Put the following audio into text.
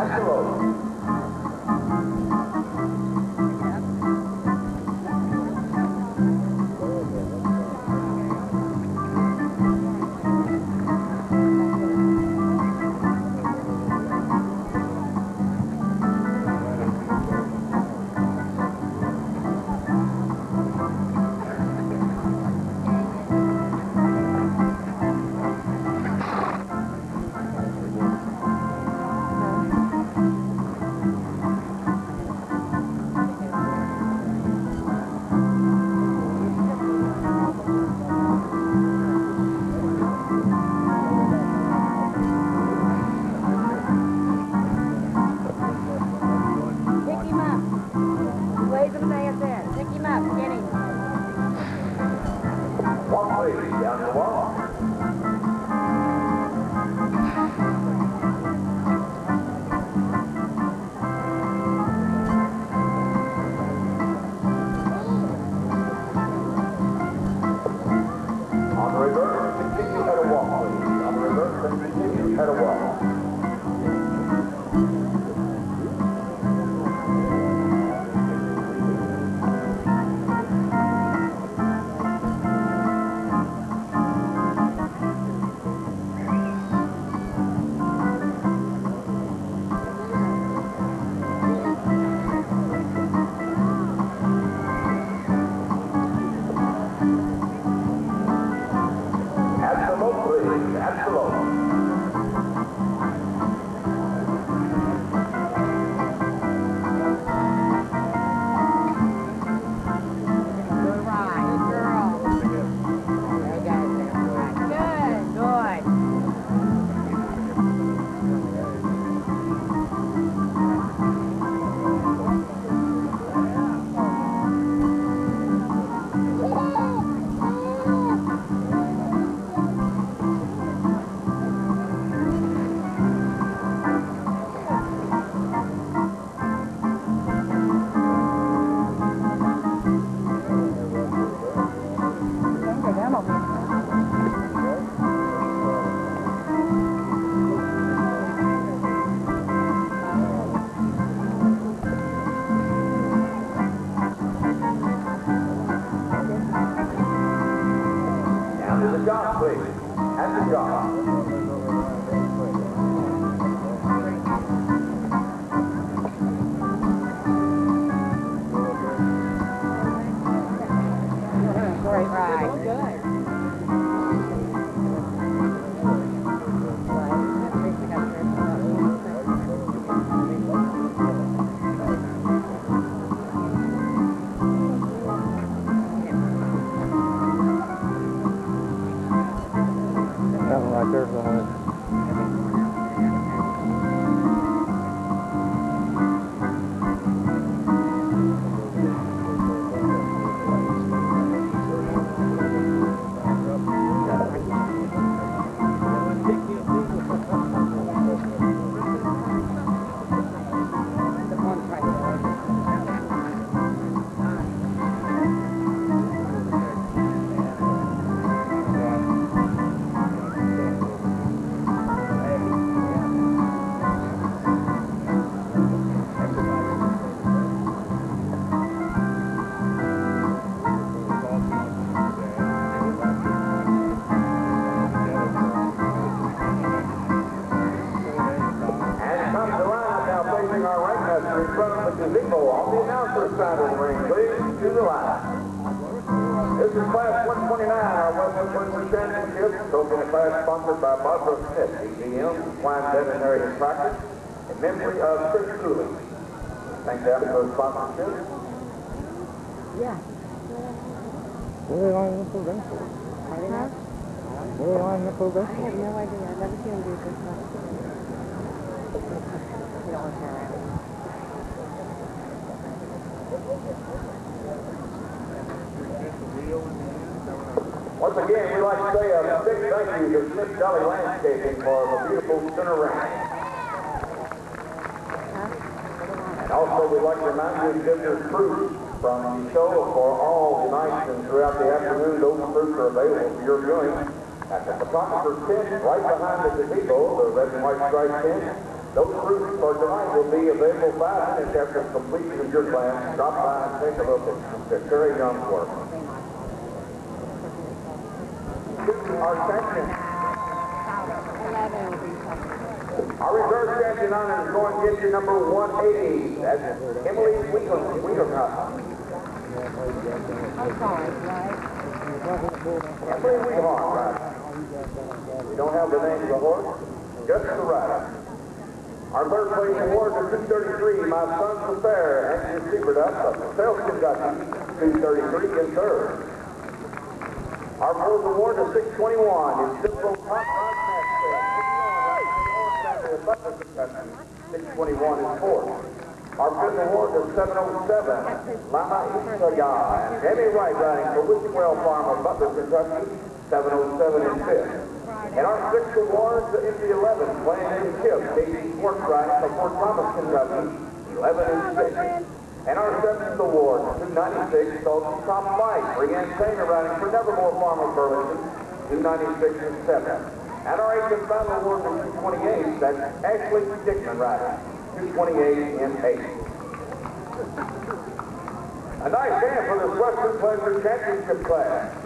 Axelrod. job, please. At the job. 这儿。Gazebo on the announcer's side of the ring, please, to the line. This is Class 129, our Western Winter Championship, trophy class sponsored by Barbara Smith, EGM, Swine Veterinary and Practice, in memory of Chris Cooley. Thank them for the sponsorship. Yeah. Where they line up for that? I didn't know. Where they line up for I that? have no idea. I've never seen him do this stuff. You don't want to turn around. Once again, we'd like to say a big thank you to Smith Valley Landscaping for the beautiful center. And also, we'd like to remind you give your fruit from the show for all nights and throughout the afternoon. Those fruits are available for your viewing at the photographer's tent right behind the gazebo, the red and white striped tent. Those fruits for tonight will be available five minutes after completion of your class. Stop by and take a look at Terry Young's work. Our section. Our reserve section on is going to get you number 180. That's Emily Wiegel, Wiegelcup. I'm sorry, right? Emily Wiegelhorn, right? We don't have the name of the horse, just the rider. Our third place award is 233, My Son's Affair, Andrew Siebert up of Sales Kentucky, 233 in third. Our fourth award is 621, is Cicero Pop Kentucky, 621 is fourth. Our fifth award is 707, Lama Isaya, and Jamie Wright riding for Wishingwell Farm of Butler, Kentucky, 707 is fifth. And our sixth award is the 11, playing in Chip, Casey Sports riding from Fort Thomas, Kentucky, 11 and 6. And our seventh award, 296, called the Top Flight, Brianne Taylor riding for Nevermore Farm of Burlington, 296 and 7. And our eighth and final award was 228, that's Ashley Dickman riding, 228 and 8. A nice hand for this Western Pleasure Championship class.